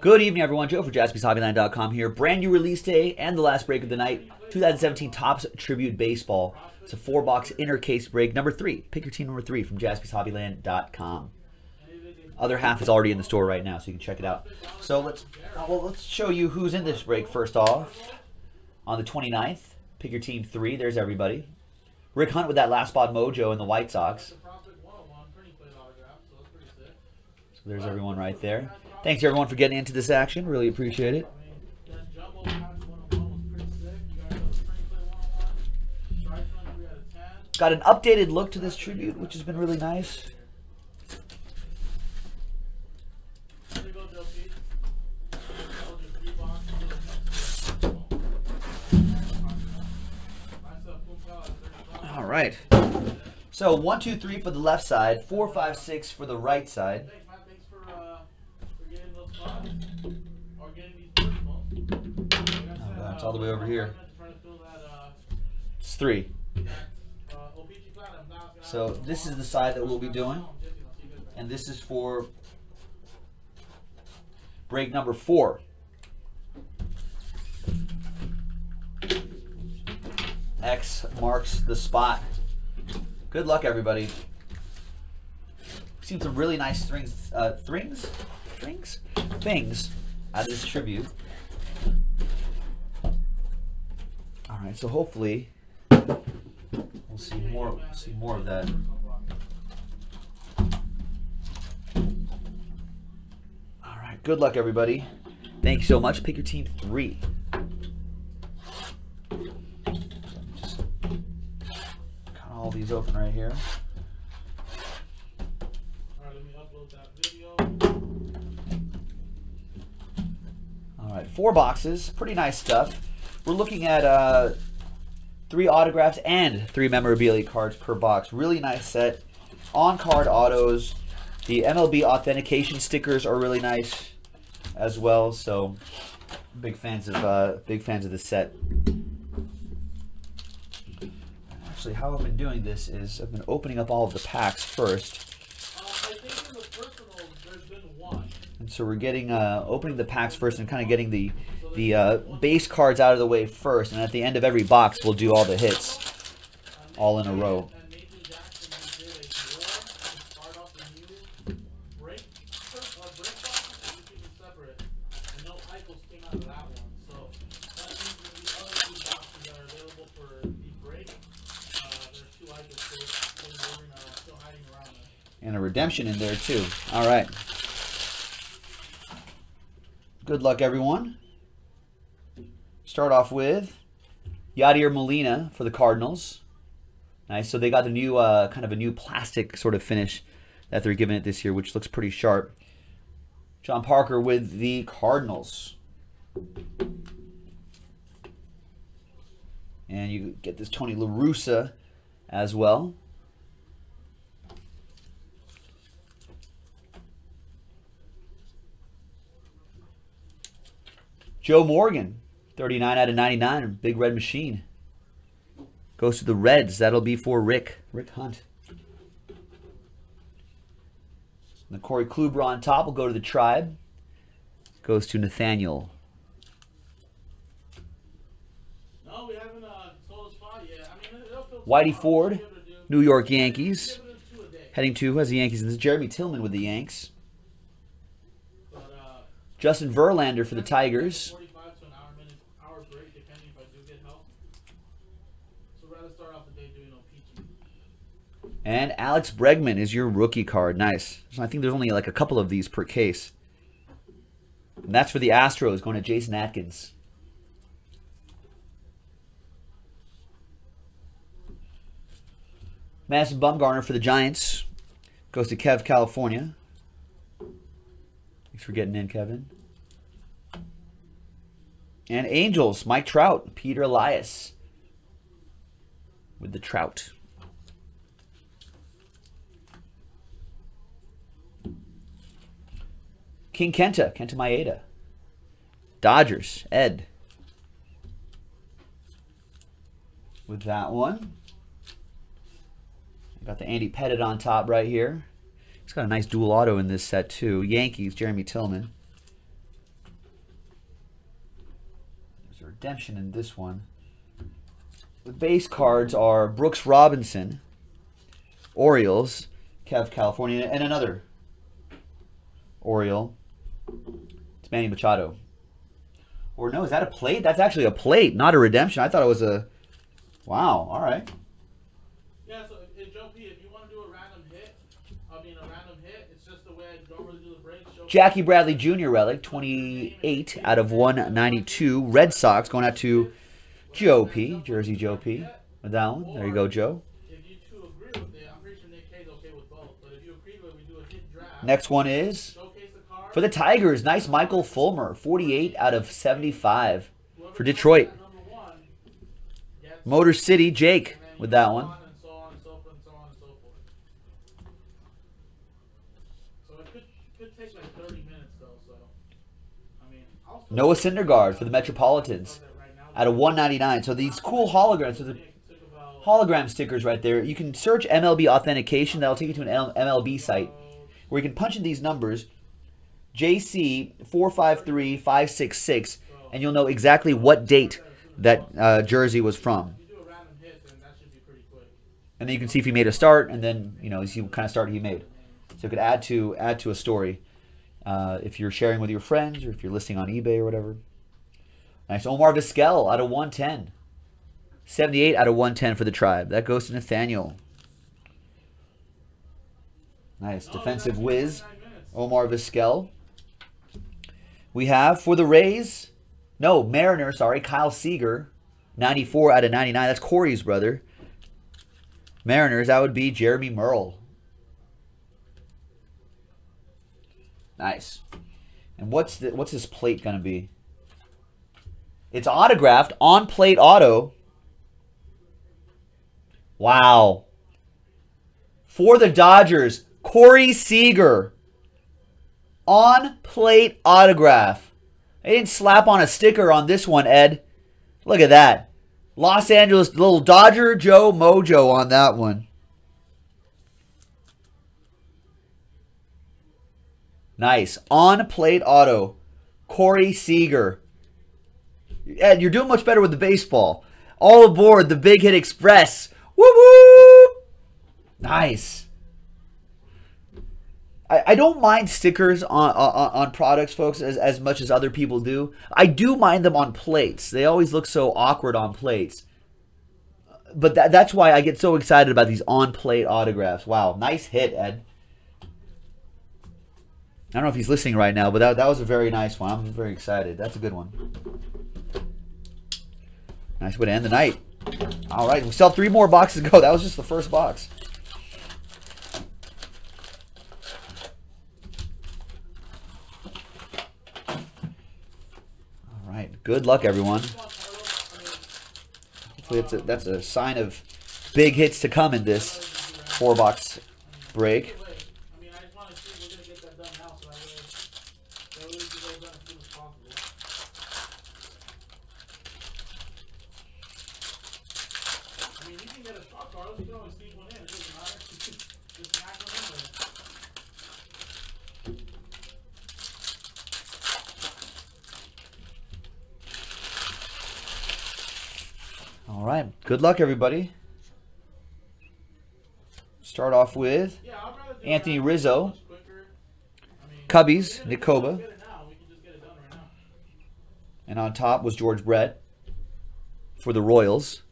Good evening, everyone. Joe for jaspyshobbyland.com here. Brand new release day and the last break of the night. 2017 Topps Tribute Baseball. It's a four box inner case break. Number three. Pick your team number three from jaspyshobbyland.com. Other half is already in the store right now, so you can check it out. So let's uh, well let's show you who's in this break first off. On the 29th, pick your team three. There's everybody. Rick Hunt with that last spot mojo in the White Sox. So there's everyone right there. Thanks everyone for getting into this action. Really appreciate it. Got an updated look to this tribute, which has been really nice. All right. So one, two, three for the left side, four, five, six for the right side. It's all the way over here. It's three. So this is the side that we'll be doing. And this is for break number four. X marks the spot. Good luck, everybody. Seen some really nice strings, uh, strings, strings, things out of this tribute. All right, so hopefully we'll see more, we'll see more of that. All right, good luck, everybody. Thank you so much. Pick your team three. Just cut all these open right here. All right, four boxes, pretty nice stuff. We're looking at uh, three autographs and three memorabilia cards per box. Really nice set. On-card autos. The MLB authentication stickers are really nice as well. So big fans of uh, big fans of the set. Actually, how I've been doing this is I've been opening up all of the packs first. And so we're getting uh, opening the packs first and kind of getting the the uh, base cards out of the way first, and at the end of every box, we'll do all the hits, all in a row. And a redemption in there too. All right. Good luck, everyone. Start off with Yadier Molina for the Cardinals. Nice. So they got the new, uh, kind of a new plastic sort of finish that they're giving it this year, which looks pretty sharp. John Parker with the Cardinals. And you get this Tony La Russa as well. Joe Morgan, 39 out of 99, big red machine. Goes to the Reds. That'll be for Rick, Rick Hunt. And the Corey Kluber on top will go to the Tribe. Goes to Nathaniel. No, we haven't uh, spot yet. I mean, Whitey. Ford, We'll be able to do- New York Yankees. give it a two a day. Heading to, who has the Yankees? This is Jeremy Tillman with the Yanks. But, uh, Justin Verlander for the Tigers. And Alex Bregman is your rookie card. Nice. So I think there's only like a couple of these per case. And that's for the Astros going to Jason Atkins. Madison Bumgarner for the Giants goes to Kev, California. Thanks for getting in, Kevin. And Angels, Mike Trout, Peter Elias with the Trout. King Kenta, Kenta Maeda. Dodgers, Ed. With that one. Got the Andy Pettitte on top right here. He's got a nice dual auto in this set too. Yankees, Jeremy Tillman. There's a redemption in this one. The base cards are Brooks Robinson, Orioles, Kev California, and another Oriole. It's Manny Machado. Or no, is that a plate? That's actually a plate, not a redemption. I thought it was a. Wow. All right. Yeah, so if Joe P, if you want to do a random hit, I mean a random hit, it's just the way I normally do the break. Joe Jackie Bradley Jr. relic, 28 out of 192. Red Sox going out to Joe P. Jersey Joe P. With that one. There you go, Joe. If you two agree with it, I'm pretty sure Nick K's okay with both. But if you agree with it, we do a hit draft. Next one is Showcase the card. For the Tigers. Nice Michael Fulmer, 48 out of 75 for Detroit. at Motor City Jake with that one. on And so on and so forth and so on and so forth. So it could could take like 30 minutes though. So I mean, I'll still Noah. Syndergaard for the Metropolitans out of 199. So these cool holograms. So the hologram stickers right there. You can search MLB authentication. That'll take you to an MLB site where you can punch in these numbers, JC four five three five six six, and you'll know exactly what date that uh, jersey was from. And then you can see if he made a start, and then you know see what kind of start he made. So it could add to add to a story uh, if you're sharing with your friends or if you're listing on eBay or whatever. Nice Omar Vizquel out of 110. 78 out of 110 for the tribe. That goes to Nathaniel. Nice defensive whiz. Omar Vizquel. We have for the Rays, no, Mariner, sorry, Kyle Seager, 94 out of 99. That's Corey's brother. Mariners, that would be Jeremy Merle. Nice. And what's the what's this plate gonna be? It's autographed on plate auto. Wow. For the Dodgers, Corey Seager on plate autograph. They didn't slap on a sticker on this one, Ed. Look at that. Los Angeles, little Dodger Joe Mojo on that one. Nice. On plate auto. Corey Seager. Ed, you're doing much better with the baseball. All aboard the Big Hit Express. Woo woo! Nice. I, I don't mind stickers on, on on products, folks, as, as much as other people do. I do mind them on plates. They always look so awkward on plates. But that, that's why I get so excited about these on plate autographs. Wow, nice hit, Ed. I don't know if he's listening right now, but that, that was a very nice one. I'm very excited. That's a good one. Nice way to end the night. All right, we still have three more boxes to go. That was just the first box. All right, good luck, everyone. Hopefully, that's a, that's a sign of big hits to come in this four box break. Wait, I mean, I just want to see we're gonna get that done now, so that way, that way we can get it done as soon as possible. I mean, you can get a stock Carlos. You can always sneak one in. It doesn't matter. Just smack one in there. All right, good luck, everybody. Start off with Anthony Rizzo. Cubbies, now. And on top was George Brett for the Royals.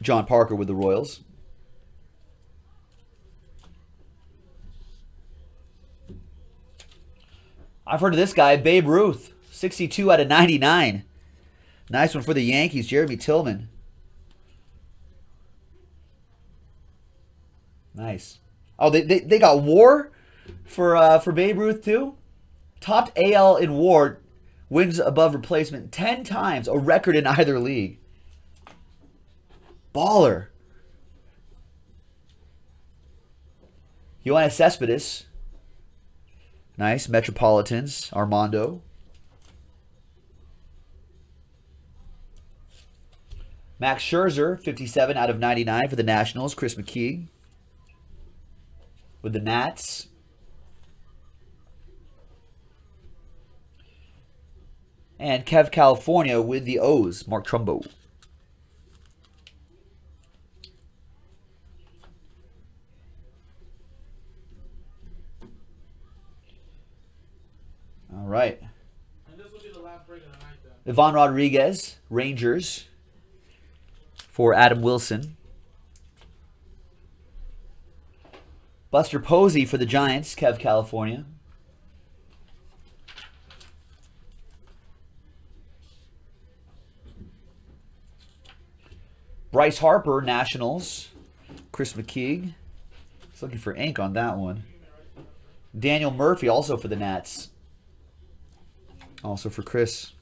John Parker with the Royals. I've heard of this guy, Babe Ruth, 62 out of 99. Nice one for the Yankees, Jeremy Tillman. Nice. Oh, they, they, they got WAR for uh, for Babe Ruth too. Topped AL in WAR, wins above replacement 10 times, a record in either league. Baller. Yoenis Cespedes. Nice. Metropolitans. Armando. Max Scherzer, 57 out of 99 for the Nationals. Chris McKee with the Nats. And Kev California with the O's, Mark Trumbo. All right. And this will be the last break of the night then. Ivan Rodriguez, Rangers, for Adam Wilson. Buster Posey for the Giants, Kev California. Bryce Harper, Nationals. Chris McKeague. He's looking for ink on that one. Daniel Murphy, also for the Nats. Also for Chris.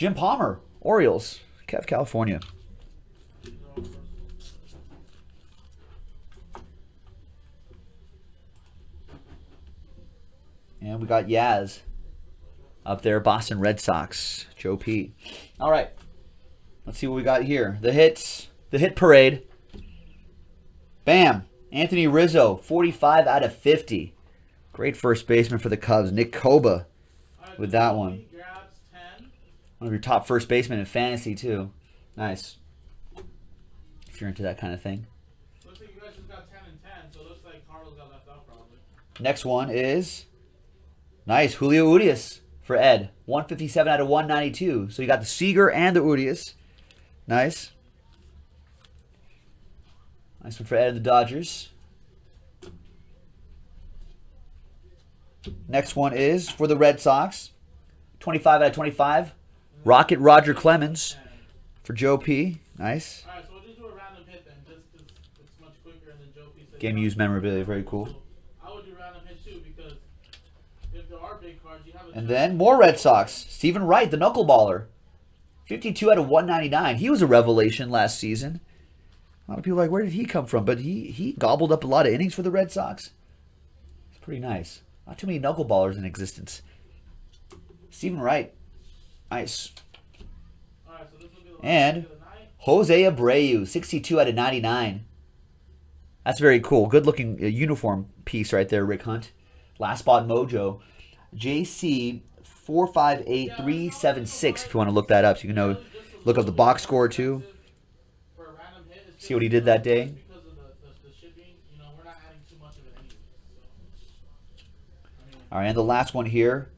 Jim Palmer, Orioles, Kev, California. And we got Yaz up there, Boston Red Sox, Joe P. All right, let's see what we got here. The hits, the hit parade. Bam, Anthony Rizzo, 45 out of 50. Great first baseman for the Cubs. Nick Koba with that one. P Grabs 10. One of your top first basemen in fantasy too. Nice. If you're into that kind of thing. Looks like you guys just got 10 and 10, so it looks like Carlos got left out probably. Next one is nice Julio Urias for Ed. 157 out of 192. So you got the Seager and the Urias. Nice. Nice one for Ed and the Dodgers. Next one is for the Red Sox. 25 out of 25. Rocket Roger Clemens for Joe P. Nice. Alright, so we'll just do a random hit then, just 'cause it's much quicker and then Joe P said Game no. used memorabilia. Very cool. I would do random hit too because if there are big cards, you have a And then more Red Sox. Steven Wright, the knuckleballer. 52 out of 199. He was a revelation last season. A lot of people are like, where did he come from? But he, he gobbled up a lot of innings for the Red Sox. It's pretty nice. Not too many knuckleballers in existence. Steven Wright. Nice. Alright, so this will be the last And- break of the night. Jose Abreu, 62 out of 99. That's very cool. Good looking uh, uniform piece right there, Rick Hunt. Last spot mojo. JC 458376 if you want to look that up so you can know look up the box score too. For a random hit, it's See what he did that day? All right, and the last one here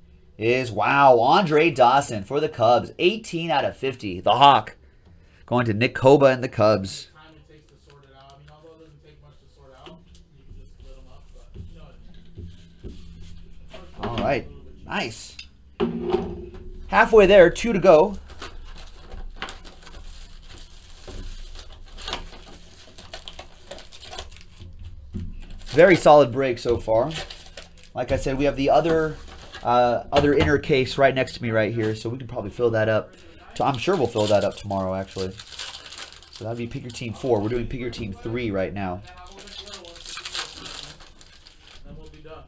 is wow, Andre Dawson for the Cubs, 18 out of 50. The Hawk going to Nick Koba and the Cubs. All right, nice. Halfway there, two to go. Very solid break so far. Like I said, we have the other uh, other inner case right next to me right here, so we can probably fill that up. I'm sure we'll fill that up tomorrow, actually. So that'd be pick your team four. We're doing pick your team three right now. And I'll open the other one to see what's in it, and then we'll be done.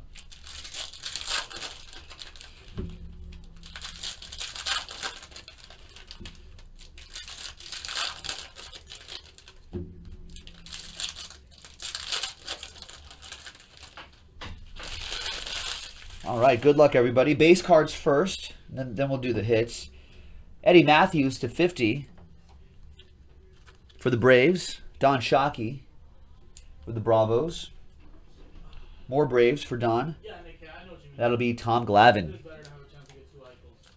All right, good luck, everybody. Base cards first, then, then we'll do the hits. Eddie Mathews to 50 for the Braves. Don Shockey for the Bravos. More Braves for Don. Yeah, Nick, I know what you mean. That'll be Tom Glavine. is better to have a chance to get two Eichels.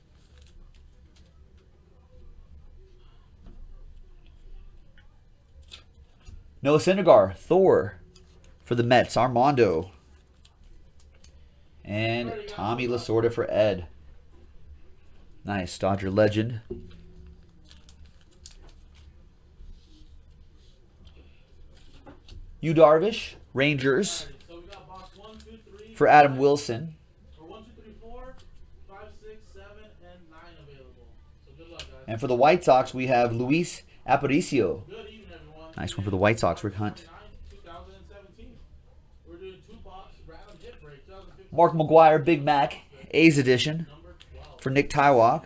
Noah Syndergaard, Thor for the Mets. Armando. And Tommy Lasorda for Ed. Nice, Dodger legend. Yu Darvish, Rangers for Adam Wilson. And for the White Sox, we have Luis Aparicio. Nice one for the White Sox, Rick Hunt. 2017. We're doing two box random hit break. 2015 Mark McGwire, Big Mac, A's edition for Nick Tywalk.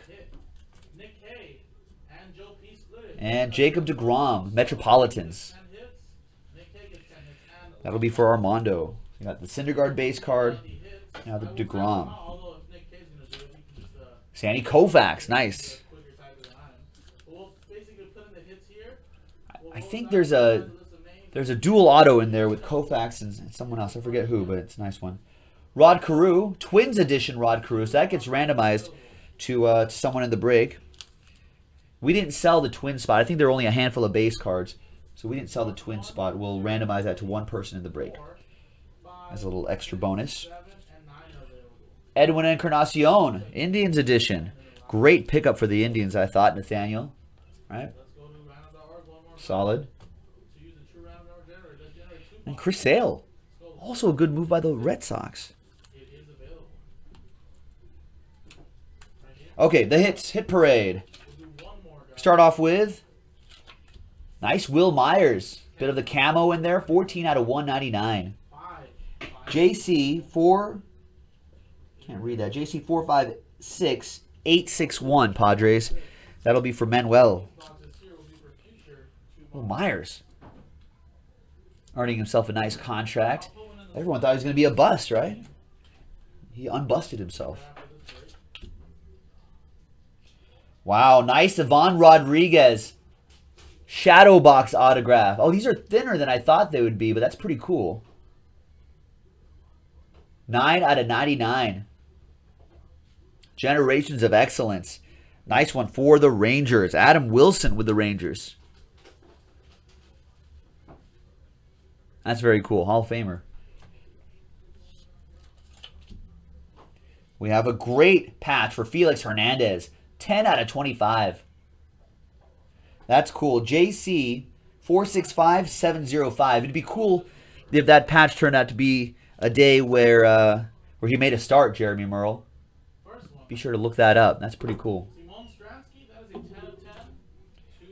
And Jacob DeGrom, Metropolitans. 10 hits. Nick Hay gets 10 hits. And That'll be for Armando. You got the Syndergaard base card. Now the DeGrom. Sandy Koufax. Nice. I think there's a there's a dual auto in there with Koufax and someone else. I forget who, but it's a nice one. Rod Carew, Twins edition Rod Carew. So that gets randomized to uh, to someone in the break. We didn't sell the twin spot. I think there are only a handful of base cards, so we didn't sell the twin spot. We'll randomize that to one person in the break as a little extra bonus. Edwin Encarnacion, Indians edition. Great pickup for the Indians, I thought, Nathaniel. Right? Solid. And. Chris Sale. Also a good move by the Red Sox. It is available. Right here. Okay, the hits, hit parade. Start off with nice Wil Myers. Bit of the camo in there, 14 out of 199. Five. Five. JC 4 Can't read that. JC 456 861 Padres. That'll be for Manuel. will boxes. Myers. Earning himself a nice contract. Everyone thought he was going to be a bust, right? He unbusted himself. after this break. Wow, nice Ivan Rodriguez. Shadow box autograph. Oh, these are thinner than I thought they would be, but that's pretty cool. 9 out of 99. Generations of excellence. Nice one for the Rangers. Adam Wilson with the Rangers. That's very cool. Hall of Famer. We have a great patch for Felix Hernandez. 10 out of 25. That's cool. JC 465705. It'd be cool if that patch turned out to be a day where uh, where he made a start, Jeremy Merle. Be sure to look that up. That's pretty cool. Simone Stransky, that is a 10 of 10. Two,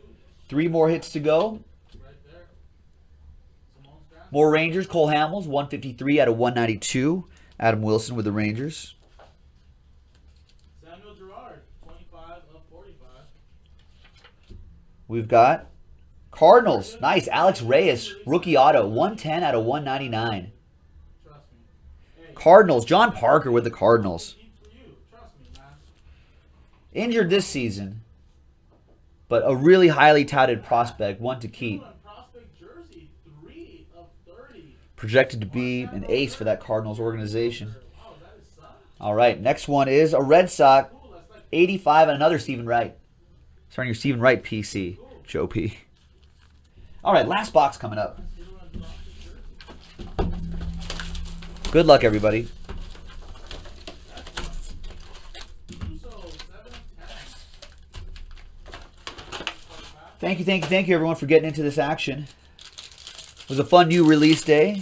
Three more hits to go. right there. More Rangers. Cole Hamels, 153 out of 192. Adam Wilson with the Rangers. Samuel Gerard, 25 of 45. We've got Cardinals. Nice. Alex Reyes, rookie auto, 110 out of 199. Trust me. Cardinals. John Parker with the Cardinals. Injured this season, but a really highly touted prospect, one to keep. Blue and prospect jersey, 3 of 30. Projected to be an ace for that Cardinals organization. All right, next one is a Red Sox, Cool, that's like 85 and another Steven Wright. Starting your Steven Wright PC, Joe P. All right, last box coming up. Good luck, everybody. Uso, 7 of 10. Thank you, thank you, thank you, everyone, for getting into this action. It was a fun new release day.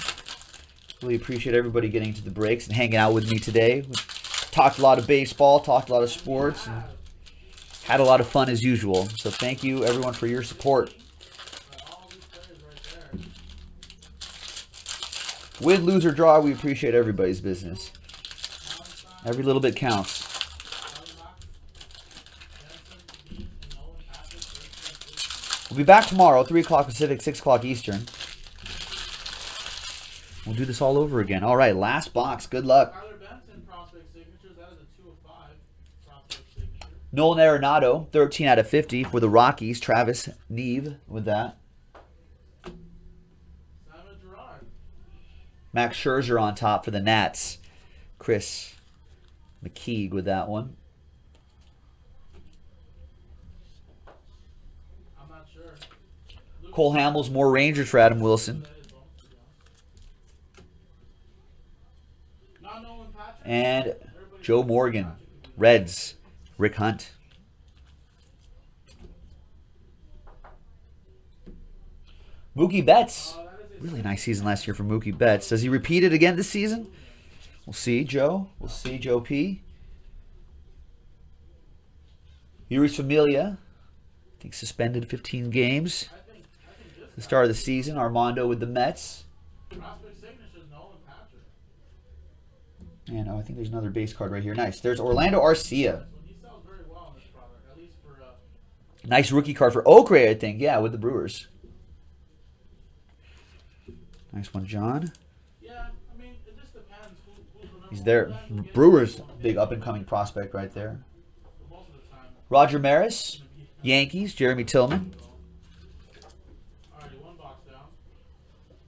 Really appreciate everybody getting to the breaks and hanging out with me today. We talked a lot of baseball, talked a lot of sports, and had a lot of fun as usual. So thank you, everyone, for your support. Win, lose, or draw, we appreciate everybody's business. Every little bit counts. We'll be back tomorrow, 3 o'clock Pacific, 6 o'clock Eastern. We'll do this all over again. All right, last box. Good luck. Tyler Benson prospect signatures. That is a 2 of 5 prospect signature. Nolan Arenado, 13 out of 50 for the Rockies. Travis Neve with that. Max Scherzer on top for the Nats. Chris McKeague with that one. I'm not sure. Cole Hamels, more Rangers for Adam Wilson. that is bonus, to be honest. Not Nolan Patrick. And Joe Morgan, Patrick could be Reds, Rick Hunt. Mookie Betts. Really nice season last year for Mookie Betts. Does he repeat it again this season? We'll see, Joe. We'll see, Joe P. Jeurys Familia. I think suspended 15 games. The start of the season, Armando with the Mets. And oh, I think there's another base card right here. Nice. There's Orlando Arcia. So he sells very well in this product, at least for uh, Nice rookie card for Oakray, I think. Yeah, with the Brewers. Nice one, John. Yeah, I mean, it just depends who, who's He's there. Brewers, big up and coming prospect right there. Most of the time. Roger Maris, Yankees, Jeremy Tillman, Alrighty, one box down.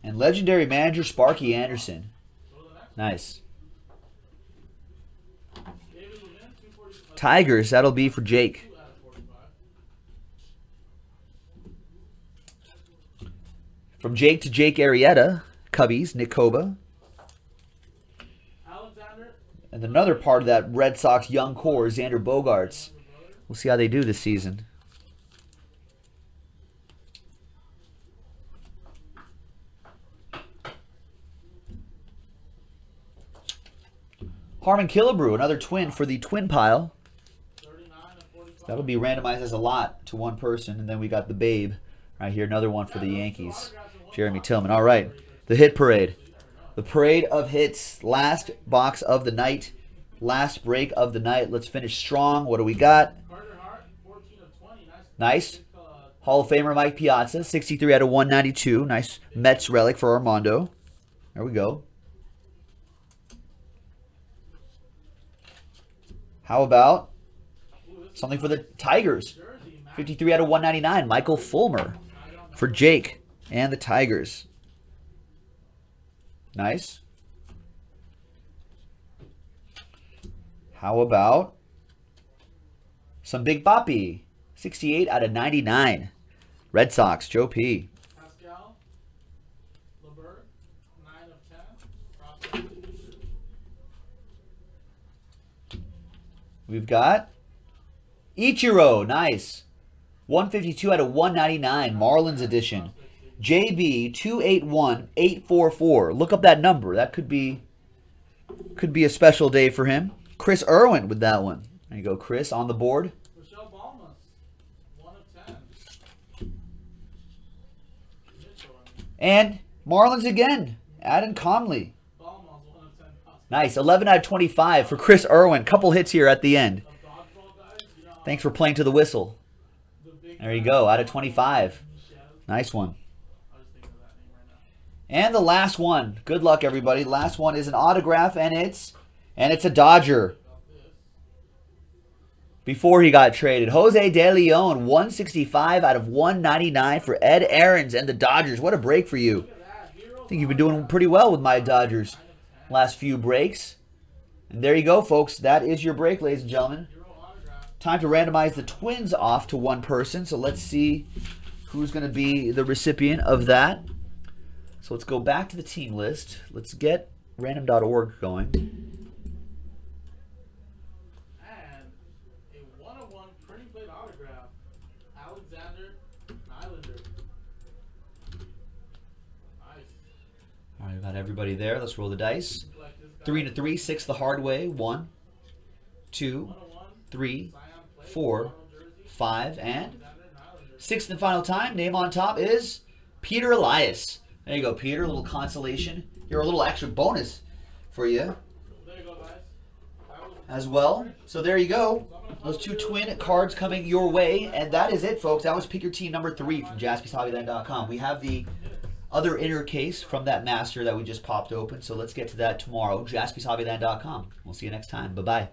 and legendary manager Sparky Anderson. Go to the next. Nice. David Levin, 240, Tigers, that'll be for Jake. 2 out of 45. From Jake to Jake Arrieta, Cubbies, Nick Koba. Alexander, And another part of that Red Sox young core, Xander Bogaerts. We'll see how they do this season. Harmon Killebrew, another twin for the twin pile. 39 of 45. That'll be randomized as a lot to one person. And then we got the Babe right here, another one for the Yankees. Jeremy Tillman. All right, the hit parade. The parade of hits. Last box of the night. Last break of the night. Let's finish strong. What do we got? 14 of 20. Nice. Hall of Famer Mike Piazza, 63 out of 192. Nice Mets relic for Armando. There we go. How about something for the Tigers? 53 out of 199. Michael Fulmer for Jake and the Tigers. Nice. How about some Big Papi? 68 out of 99. Red Sox, Joe P. Pascal, LeBert, 9 of 10. We've got Ichiro, nice. 152 out of 199, Marlins edition. JB 281844. Look up that number. That could be could be a special day for him. Chris Irwin with that one. There you go, Chris on the board. Michelle Balmas, 1 of 10. Mitchell, I mean. And Marlins again. Adam Conley. Balmas, 1 of 10. Nice. 11 out of 25 for Chris Irwin. Couple hits here at the end. Of dodgeball guys, you know, Thanks for playing to the whistle. The There you go. Out of 25. Nice one. And the last one. Good luck, everybody. Last one is an autograph, and it's and it's a Dodger. Before he got traded, Jose De Leon, 165 out of 199 for Ed Aarons and the Dodgers. What a break for you! I think you've been doing pretty well with my Dodgers last few breaks. And there you go, folks. That is your break, ladies and gentlemen. Time to randomize the twins off to one person. So let's see who's going to be the recipient of that. So let's go back to the team list. Let's get random.org going. And a one of one autograph. Alexander Nylander. Nice. All right, got everybody there. Let's roll the dice. Like this guy. Three to three, six the hard way. One, two, One of one. three. Four, five, and sixth and final time. Name on top is Peter Elias. There you go, Peter. A little consolation. You're a little extra bonus for you as well. So there you go. Those two twin cards coming your way. And that is it, folks. That was pick your team number three from jaspyshobbyland.com. We have the other inner case from that master that we just popped open. So let's get to that tomorrow. jaspyshobbyland.com. We'll see you next time. Bye-bye.